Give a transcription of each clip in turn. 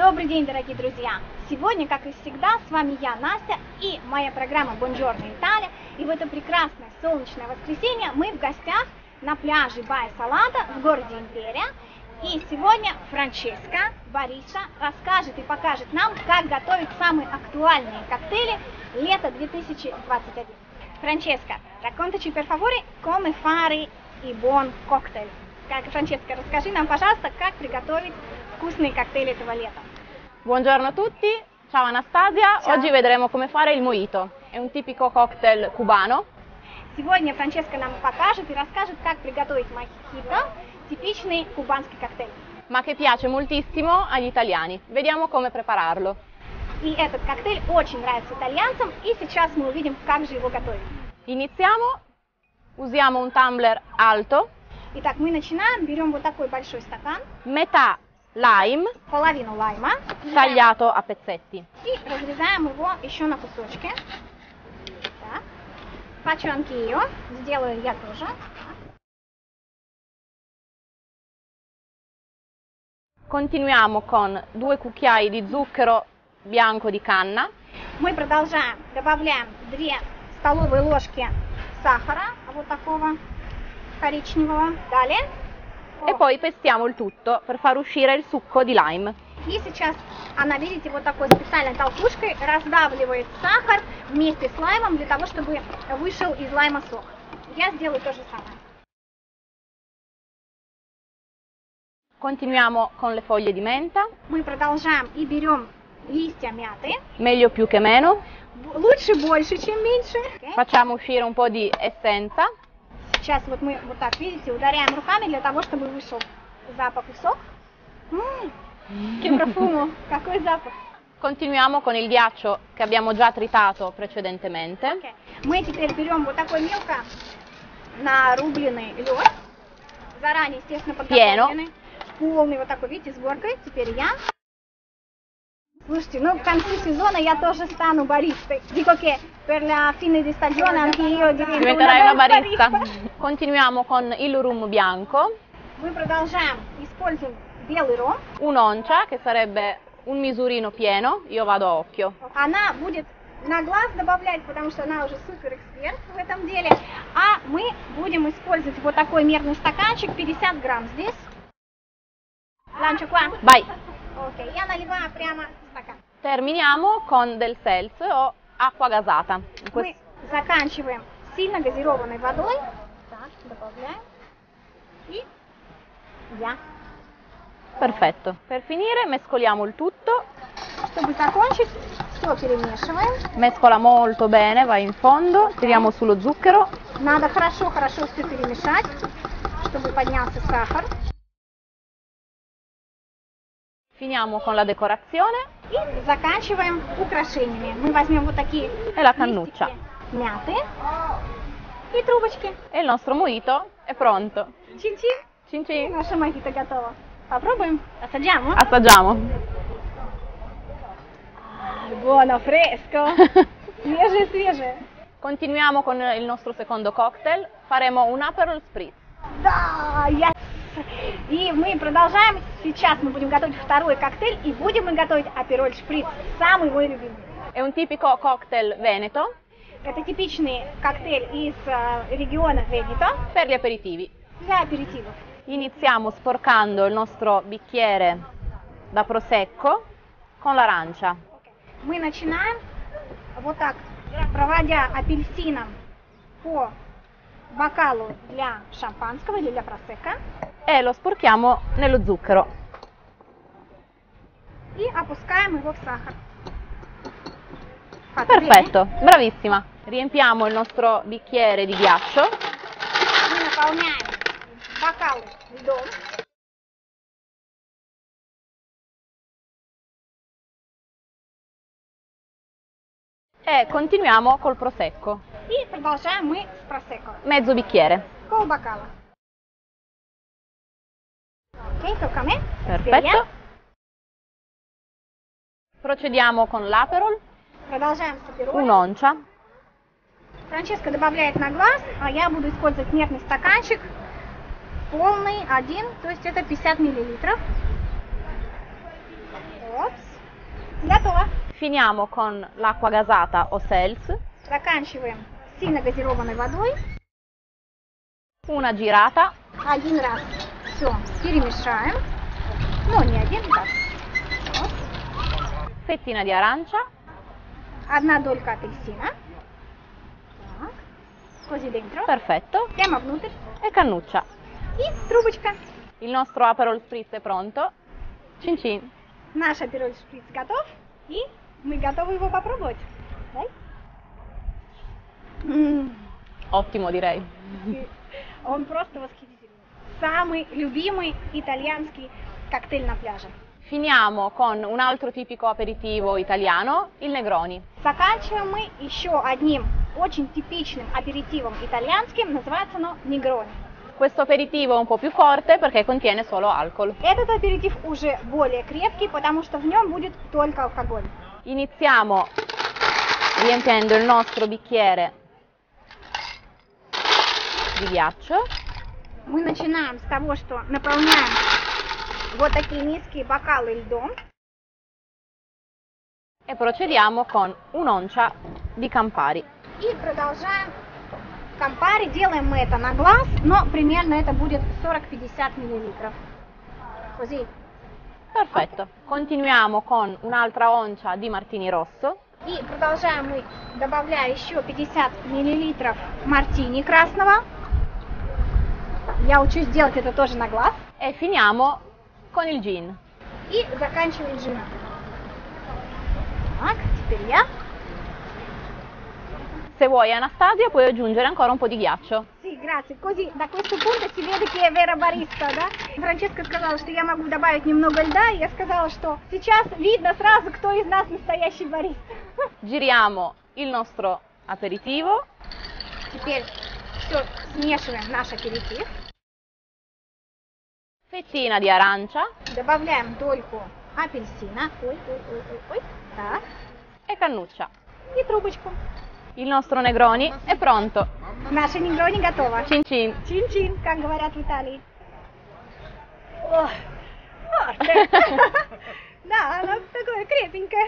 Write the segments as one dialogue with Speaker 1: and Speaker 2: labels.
Speaker 1: Добрый день, дорогие друзья! Сегодня, как и всегда, с вами я, Настя, и моя программа «Бонжорно Италия». И в это прекрасное солнечное воскресенье мы в гостях на пляже Бая Салата в городе Империя. И сегодня Франческа Бориса расскажет и покажет нам, как готовить самые актуальные коктейли лета 2021. Франческа, raccontaci per favore come i buon cocktail. Как, Франческа, расскажи нам, пожалуйста, как приготовить вкусные коктейли этого лета.
Speaker 2: Buongiorno a tutti, ciao Anastasia,
Speaker 1: Ciao.
Speaker 2: oggi vedremo come fare il mojito. È un tipico cocktail cubano,
Speaker 1: Сегодня Франческа нам покажет и расскажет, как приготовить мохито, типичный кубанский коктейль.
Speaker 2: ma che piace moltissimo agli italiani. Vediamo come prepararlo.
Speaker 1: И этот коктейль очень нравится итальянцам, и сейчас мы увидим, как же его готовить.
Speaker 2: Iniziamo, usiamo un tumbler alto,
Speaker 1: Итак, мы начинаем, берем вот такой большой стакан,
Speaker 2: metà lime
Speaker 1: половину лайма,
Speaker 2: tagliato a pezzetti.
Speaker 1: и разрезаем его еще на кусочки. Так. Faccio anch'io, сделаю я тоже.
Speaker 2: Continuiamo con due cucchiai di zucchero bianco di canna,
Speaker 1: Мы продолжаем, добавляем 2 столовые ложки сахара, вот такого коричневого. Далее.
Speaker 2: e poi pestiamo il tutto per far uscire il succo di lime.
Speaker 1: И сейчас она, видите, вот такой специальной толкушкой раздавливает сахар вместе с лаймом для того, чтобы вышел из лайма сок. Я сделаю то же самое.
Speaker 2: Continuiamo con le foglie di menta,
Speaker 1: Мы продолжаем и берем листья мяты.
Speaker 2: meglio più che meno.
Speaker 1: Б- Лучше больше, чем меньше. Окей.
Speaker 2: Facciamo uscire un po' di essenza
Speaker 1: Сейчас вот мы вот так, видите, ударяем руками для того, чтобы вышел запах и сок. Che profumo! Какой запах!
Speaker 2: Continuiamo con il ghiaccio che abbiamo già tritato precedentemente.
Speaker 1: Мы теперь берем вот такой мелко нарубленный лед, заранее, естественно, подготовленный, полный вот такой, видите, с горкой. Теперь я. Слушайте, ну к концу сезона я тоже стану баристой. Dico che per la fine di stagione anche io divento
Speaker 2: Diventerai
Speaker 1: una
Speaker 2: una
Speaker 1: bella
Speaker 2: barista.
Speaker 1: barista.
Speaker 2: Continuiamo con il rum bianco,
Speaker 1: Мы продолжаем, используем белый ром.
Speaker 2: un'oncia che sarebbe un misurino pieno, io vado a occhio.
Speaker 1: Она будет на глаз добавлять, потому что она уже супер эксперт в этом деле. А мы будем использовать вот такой мерный стаканчик, 50 грамм здесь. Ланчо qua.
Speaker 2: Vai,
Speaker 1: Ok, я наливаю прямо в стакан.
Speaker 2: terminiamo con del seltz o acqua gasata. In
Speaker 1: Мы
Speaker 2: quest-
Speaker 1: заканчиваем сильно газированной водой. Так, добавляем. И я.
Speaker 2: Perfetto. Per finire mescoliamo il tutto,
Speaker 1: Чтобы закончить, все перемешиваем.
Speaker 2: mescola molto bene, vai in fondo, tiriamo sullo zucchero,
Speaker 1: Надо хорошо-хорошо все перемешать, чтобы поднялся сахар.
Speaker 2: finiamo con la decorazione
Speaker 1: И заканчиваем украшениями. Мы возьмем вот такие
Speaker 2: e la cannuccia.
Speaker 1: листики мяты и трубочки.
Speaker 2: E il nostro mojito è pronto.
Speaker 1: Чин-чин.
Speaker 2: Cin
Speaker 1: И
Speaker 2: cin.
Speaker 1: наша мохито готова. Попробуем. Assaggiamo?
Speaker 2: Assaggiamo.
Speaker 1: Buono, fresco. Свежее, свежее.
Speaker 2: Continuiamo con il nostro secondo cocktail. Faremo un Aperol Spritz.
Speaker 1: Да, yes. И мы продолжаем. Сейчас мы будем готовить второй коктейль. И будем мы готовить апероль шприц. Самый мой любимый.
Speaker 2: È un tipico cocktail veneto
Speaker 1: Это типичный коктейль из э, региона Венето
Speaker 2: per gli aperitivi.
Speaker 1: для аперитивов.
Speaker 2: Iniziamo sporcando il nostro bicchiere da prosecco con l'arancia.
Speaker 1: Мы начинаем вот так, проводя апельсином по бокалу для шампанского или для просека
Speaker 2: e lo sporchiamo nello zucchero. Perfetto, bravissima. Riempiamo il nostro bicchiere di ghiaccio. E continuiamo col prosecco. Mezzo bicchiere.
Speaker 1: Col bacala. Окей, tocca a me.
Speaker 2: Perfetto. Procediamo con l'Aperol,
Speaker 1: Продолжаем с аперолем.
Speaker 2: un'oncia,
Speaker 1: Франческа добавляет на глаз, а я буду использовать мерный стаканчик. Полный, один, то есть это 50 миллилитров. Вот.
Speaker 2: Finiamo con l'acqua gasata o SELS,
Speaker 1: Заканчиваем сильно газированной водой.
Speaker 2: una girata
Speaker 1: Один раз все перемешаем. Ну, не один, так. Вот.
Speaker 2: fettina di arancia,
Speaker 1: Одна долька апельсина. Так. Così dentro.
Speaker 2: perfetto,
Speaker 1: Прямо внутрь.
Speaker 2: e cannuccia.
Speaker 1: И трубочка.
Speaker 2: Il nostro Aperol Spritz è pronto. Cin cin.
Speaker 1: Наш апероль шприц готов. И мы готовы его попробовать. Дай. М,
Speaker 2: Ottimo direi.
Speaker 1: Он просто восхитительный. Самый любимый итальянский коктейль на пляже.
Speaker 2: Finiamo con un altro tipico aperitivo italiano, il Negroni.
Speaker 1: Заканчиваем мы еще одним очень типичным аперитивом итальянским. Называется оно негрони.
Speaker 2: Questo aperitivo è un po' più forte perché contiene solo alcol.
Speaker 1: Этот аперитив уже более крепкий, потому что в нем будет только алкоголь.
Speaker 2: Iniziamo riempiendo il nostro bicchiere di ghiaccio.
Speaker 1: Мы начинаем с того, что наполняем вот такие низкие бокалы льдом.
Speaker 2: e procediamo con un'oncia di Campari.
Speaker 1: И продолжаем Кампари. Делаем мы это на глаз, но примерно это будет 40-50 миллилитров. Così.
Speaker 2: Perfetto. Continuiamo con un'altra oncia di Martini rosso.
Speaker 1: И продолжаем мы, добавляя еще 50 миллилитров мартини красного. Я учусь делать это тоже на глаз.
Speaker 2: e finiamo con il gin.
Speaker 1: И заканчиваем джином. Так, теперь я.
Speaker 2: Se vuoi Anastasia puoi aggiungere ancora un po' di ghiaccio.
Speaker 1: Sì, grazie. Così da questo punto si vede che è vera бариста, да? Франческа сказала, что я могу добавить немного льда, и я сказала, что сейчас видно сразу, кто из нас настоящий бариста.
Speaker 2: Giriamo il nostro aperitivo.
Speaker 1: Теперь все смешиваем наш аперитив,
Speaker 2: Fettina di arancia
Speaker 1: добавляем дольку апельсина, ой, ой, ой, ой, ой, так,
Speaker 2: e cannuccia.
Speaker 1: и трубочку.
Speaker 2: Il nostro Negroni è pronto.
Speaker 1: Наша негрони готова.
Speaker 2: Cin cin.
Speaker 1: Чин-чин, как говорят в Италии. Ох, forte. Да, она такое крепенькое.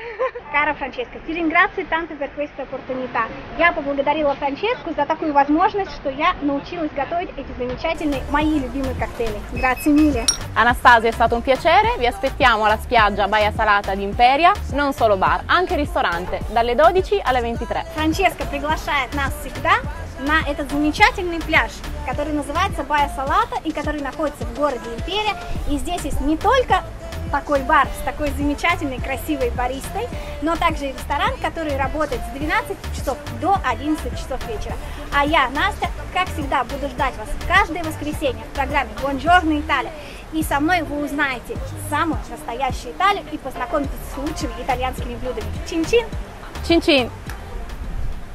Speaker 1: Кара Франческа, ti ringrazio tanto per questa opportunità. Я поблагодарила Франческу за такую возможность, что я научилась готовить эти замечательные, мои любимые коктейли. Grazie mille.
Speaker 2: Anastasia è stato un piacere, vi aspettiamo alla spiaggia Baia Salata di Imperia, non solo bar, anche ristorante, dalle 12 alle 23.
Speaker 1: Франческа приглашает нас всегда на этот замечательный пляж, который называется Бая Салата и который находится в городе Империя. И здесь есть не только такой бар с такой замечательной, красивой баристой, но также и ресторан, который работает с 12 часов до 11 часов вечера. А я, Настя, как всегда, буду ждать вас каждое воскресенье в программе «Бонжорно Италия». И со мной вы узнаете самую настоящую Италию и познакомитесь с лучшими итальянскими блюдами. Чин-чин!
Speaker 2: Cin!